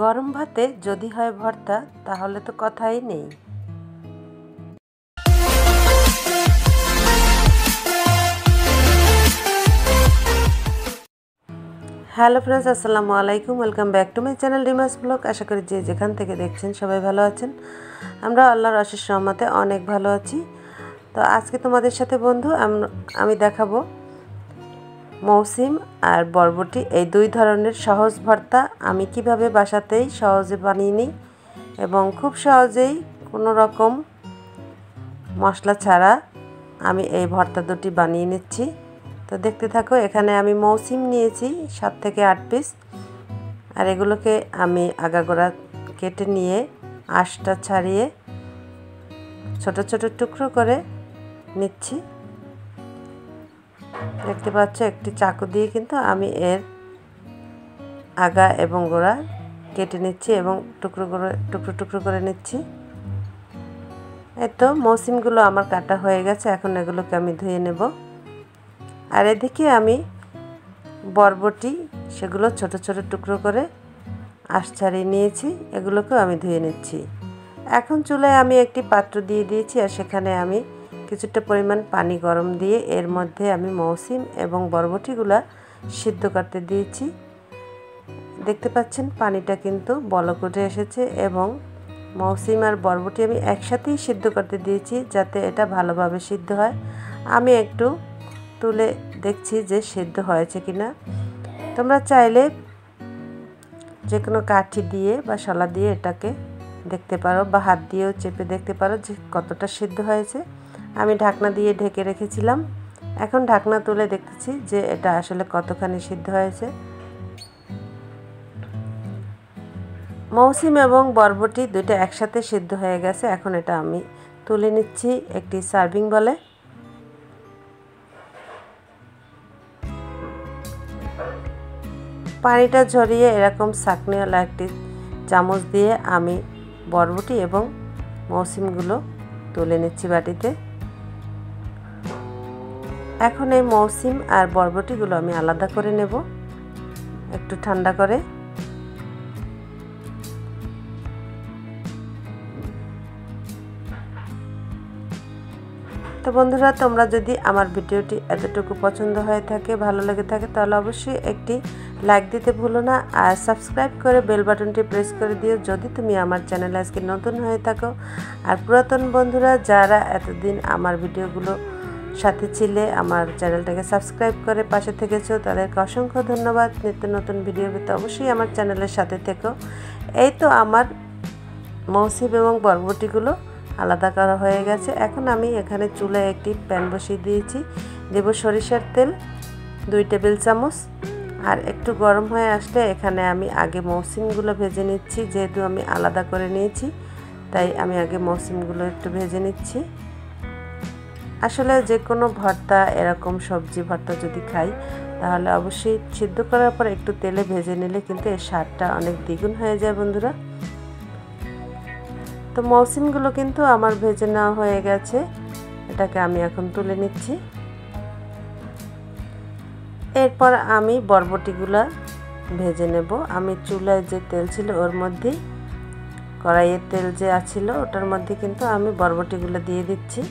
গরম ভাতে যদি হয় ভর্তা, তাহলে তো কথাই নেই। হ্যালো ফ্রেন্ডস, আসসালামু আলাইকুম। Welcome back to my channel Dimas blog. আশা করি যে যেখান থেকে দেখছেন সবাই ভালো আছেন। আমরা আল্লাহর আশিস রহমতে অনেক ভালো আছি। তো আজকে তোমাদের সাথে বন্ধু আমি দেখাবো মৌসিম আর বরবটি এই দুই ধরনের সহজ ভর্তা আমি কীভাবে বাসাতেই সহজে বানিয়ে নিই এবং খুব সহজেই কোনো রকম মশলা ছাড়া আমি এই ভর্তা দুটি বানিয়ে নিচ্ছি। তো দেখতে থাকো, এখানে আমি মৌসিম নিয়েছি সাত থেকে আট পিস আর এগুলোকে আমি আগাগোড়া কেটে নিয়ে আঁশটা ছাড়িয়ে ছোট ছোট টুকরো করে নিচ্ছি। দেখতে পাচ্ছ, একটি চাকু দিয়ে কিন্তু আমি এর আগা এবং গোড়া কেটে নিচ্ছি এবং টুকরো করে, টুকরো টুকরো করে নিচ্ছি। এই তো, মৌসিমগুলো আমার কাটা হয়ে গেছে, এখন এগুলোকে আমি ধুয়ে নেব। আর এদিকে আমি বরবটি, সেগুলো ছোট ছোট টুকরো করে আশ ছাড়িয়ে নিয়েছি, এগুলোকেও আমি ধুয়ে নিচ্ছি। এখন চুলায় আমি একটি পাত্র দিয়ে দিয়েছি, আর সেখানে আমি কিছুটা পরিমাণ পানি গরম দিয়ে এর মধ্যে আমি মৌসিম এবং বরবটিগুলা সিদ্ধ করতে দিয়েছি। দেখতে পাচ্ছেন পানিটা কিন্তু বলক উঠে এসেছে এবং মৌসিম আর বরবটি আমি একসাথেই সিদ্ধ করতে দিয়েছি যাতে এটা ভালোভাবে সিদ্ধ হয়। আমি একটু তুলে দেখছি যে সিদ্ধ হয়েছে কি না তোমরা চাইলে যে কোনো কাঠি দিয়ে বা শলা দিয়ে এটাকে দেখতে পারো বা হাত দিয়েও চেপে দেখতে পারো যে কতটা সিদ্ধ হয়েছে। আমি ঢাকনা দিয়ে ঢেকে রেখেছিলাম। এখন ঢাকনা তুলে দেখতেছি যে এটা আসলে কতখানি সিদ্ধ হয়েছে। মৌসিম এবং বরবটি দুইটা একসাথে সিদ্ধ হয়ে গেছে। এখন এটা আমি তুলে নিচ্ছি একটি সার্ভিং বলে। পানিটা ঝরিয়ে এরকম সাকনিওয়ালা একটি চামচ দিয়ে আমি বরবটি এবং মৌসিমগুলো তুলে নিচ্ছি বাটিতে। এখন এই মৌসিম আর বরবটিগুলো আমি আলাদা করে নেব। একটু ঠান্ডা করে। তো বন্ধুরা, তোমরা যদি আমার ভিডিওটি এতটুকু পছন্দ হয়ে থাকে, ভালো লেগে থাকে, তাহলে অবশ্যই একটি লাইক দিতে ভুলো না আর সাবস্ক্রাইব করে বেল বাটনটি প্রেস করে দিও যদি তুমি আমার চ্যানেলে আজকে নতুন হয়ে থাকো। আর পুরাতন বন্ধুরা, যারা এতদিন আমার ভিডিওগুলো সাথে ছিলে আমার চ্যানেলটাকে সাবস্ক্রাইব করে পাশে থেকেছো, তাদেরকে অসংখ্য ধন্যবাদ। নিত্য নতুন ভিডিও পেতে অবশ্যই আমার চ্যানেলের সাথে থেকো। এই তো আমার মৌসিম এবং বরবটিগুলো আলাদা করা হয়ে গেছে। এখন আমি এখানে চুলায় একটি প্যান বসিয়ে দিয়েছি। দেব সরিষার তেল, দুই টেবিল চামচ। আর একটু গরম হয়ে আসলে এখানে আমি আগে মৌসিমগুলো ভেজে নিচ্ছি, যেহেতু আমি আলাদা করে নিয়েছি, তাই আমি আগে মৌসিমগুলো একটু ভেজে নিচ্ছি। আসলে যে কোনো ভর্তা, এরকম সবজি ভর্তা যদি খাই, তাহলে অবশ্যই সিদ্ধ করার পর একটু তেলে ভেজে নিলে কিন্তু এর স্বাদটা অনেক দ্বিগুণ হয়ে যায় বন্ধুরা। তো মৌসিমগুলো কিন্তু আমার ভেজে নেওয়া হয়ে গেছে। এটাকে আমি এখন তুলে নিচ্ছি। এরপর আমি বরবটিগুলো ভেজে নেব। আমি চুলায় যে তেল ছিল ওর মধ্যেই কড়াইয়ের তেল যে আছিল, ওটার মধ্যে কিন্তু আমি বরবটিগুলো দিয়ে দিচ্ছি।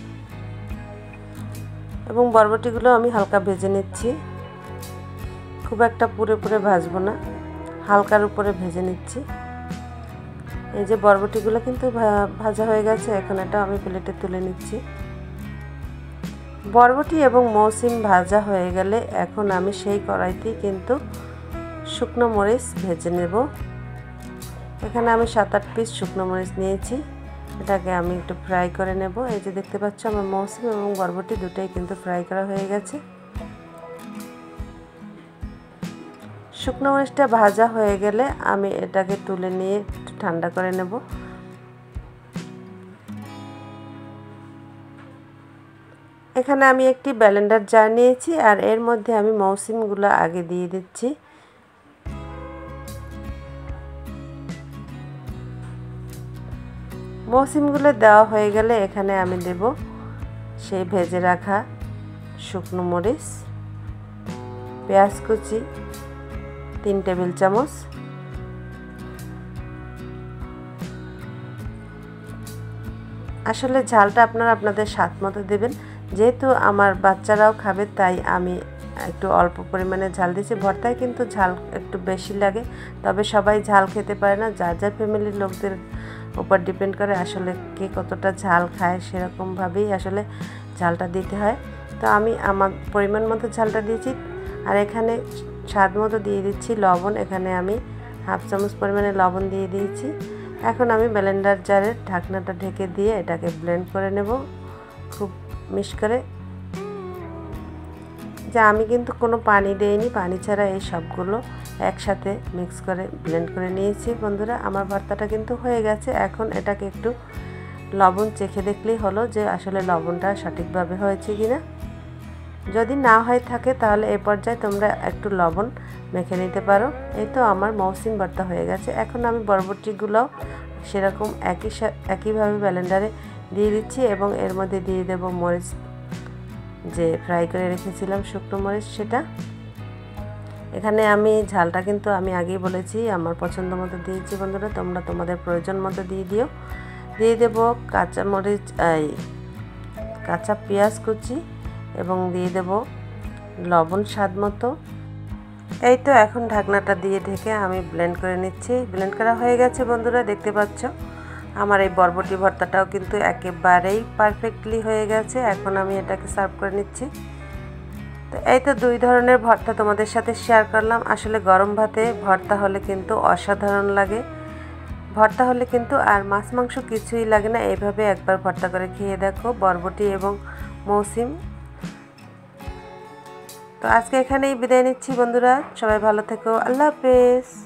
এবং বরবটিগুলো আমি হালকা ভেজে নিচ্ছি। খুব একটা পুরে পুরে ভাজবো না, হালকার উপরে ভেজে নিচ্ছি। এই যে বরবটিগুলো কিন্তু ভাজা হয়ে গেছে, এখন এটা আমি প্লেটে তুলে নিচ্ছি। বরবটি এবং মৌসিম ভাজা হয়ে গেলে এখন আমি সেই কড়াইতেই কিন্তু শুকনো মরিচ ভেজে নেব। এখানে আমি সাত আট পিস শুকনো মরিচ নিয়েছি। এটাকে আমি একটু ফ্রাই করে নেব। এই যে দেখতে পাচ্ছ আমার মৌসুম এবং বরবটি দুটোই কিন্তু ফ্রাই করা হয়ে গেছে। শুকনো মরিচটা ভাজা হয়ে গেলে আমি এটাকে তুলে নিয়ে একটু ঠান্ডা করে নেব। এখানে আমি একটি ব্যালেন্ডার জার নিয়েছি আর এর মধ্যে আমি মৌসুমগুলো আগে দিয়ে দিচ্ছি। মৌসিমগুলো দেওয়া হয়ে গেলে এখানে আমি দেব সেই ভেজে রাখা শুকনো মরিচ, পেঁয়াজ কুচি, তিন টেবিল চামচ, আসলে ঝালটা আপনারা আপনাদের স্বাদ মতো দেবেন। যেহেতু আমার বাচ্চারাও খাবে, তাই আমি একটু অল্প পরিমাণে ঝাল দিয়েছি। ভর্তায় কিন্তু ঝাল একটু বেশি লাগে, তবে সবাই ঝাল খেতে পারে না। যার যার ফ্যামিলির লোকদের উপর ডিপেন্ড করে আসলে কে কতটা ঝাল খায় সেরকমভাবেই আসলে ঝালটা দিতে হয়। তো আমি আমার পরিমাণ মতো ঝালটা দিয়েছি আর এখানে স্বাদ মতো দিয়ে দিচ্ছি লবণ। এখানে আমি হাফ চামচ পরিমাণে লবণ দিয়ে দিয়েছি। এখন আমি ব্লেন্ডার জারের ঢাকনাটা ঢেকে দিয়ে এটাকে ব্লেন্ড করে নেব খুব মিশ করে। যে আমি কিন্তু কোনো পানি দেইনি, পানি ছাড়া এই সবগুলো একসাথে মিক্স করে ব্লেন্ড করে নিয়েছি। বন্ধুরা, আমার ভর্তাটা কিন্তু হয়ে গেছে। এখন এটাকে একটু লবণ চেখে দেখলেই হলো যে আসলে লবণটা সঠিকভাবে হয়েছে কি না যদি না হয়ে থাকে তাহলে এ পর্যায়ে তোমরা একটু লবণ মেখে নিতে পারো। এই তো আমার মৌসিম ভর্তা হয়ে গেছে। এখন আমি বরবটিগুলোও সেরকম একই একইভাবে ব্যালেন্ডারে দিয়ে দিচ্ছি এবং এর মধ্যে দিয়ে দেব মরিচ যে ফ্রাই করে রেখেছিলাম শুকনো মরিচ, সেটা। এখানে আমি ঝালটা কিন্তু আমি আগেই বলেছি, আমার পছন্দ মতো দিয়েছি বন্ধুরা, তোমরা তোমাদের প্রয়োজন মতো দিয়ে দিও। দিয়ে দেব কাঁচা মরিচ, এই, কাঁচা পেঁয়াজ কুচি এবং দিয়ে দেব লবণ স্বাদ মতো। এই তো এখন ঢাকনাটা দিয়ে ঢেকে আমি ব্লেন্ড করে নিচ্ছি। ব্লেন্ড করা হয়ে গেছে বন্ধুরা, দেখতে পাচ্ছ? আমার এই বরবটি ভর্তাটাও কিন্তু একেবারেই পারফেক্টলি হয়ে গেছে। এখন আমি এটাকে সার্ভ করে নিচ্ছি। তো এই তো দুই ধরনের ভর্তা তোমাদের সাথে শেয়ার করলাম। আসলে গরম ভাতে ভর্তা হলে কিন্তু অসাধারণ লাগে। ভর্তা হলে কিন্তু আর মাছ মাংস কিছুই লাগে না। এইভাবে একবার ভর্তা করে খেয়ে দেখো বরবটি এবং মৌসিম। তো আজকে এখানেই বিদায় নিচ্ছি বন্ধুরা। সবাই ভালো থেকো। আল্লাহ হাফেজ।